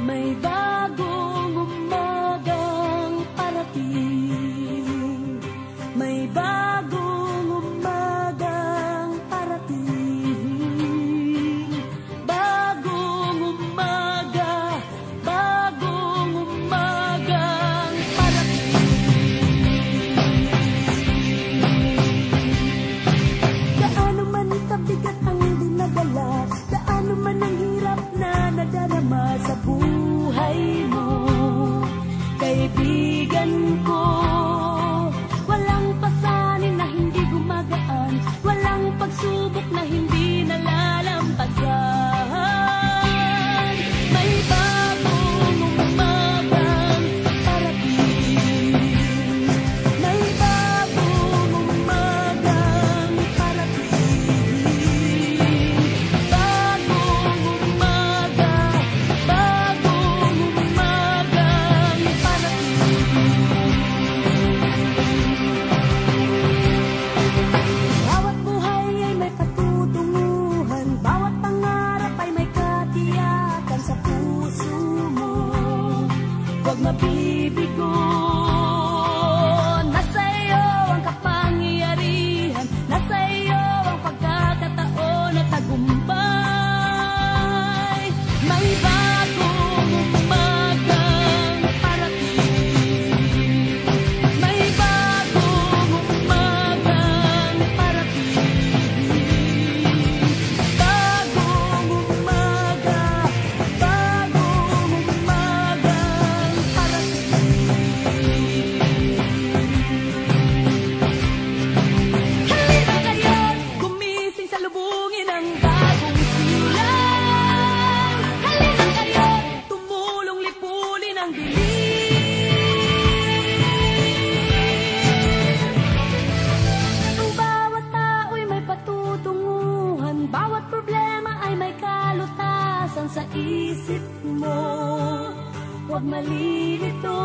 没办法。Mabibigo Nasa isip mo. Huwag malilito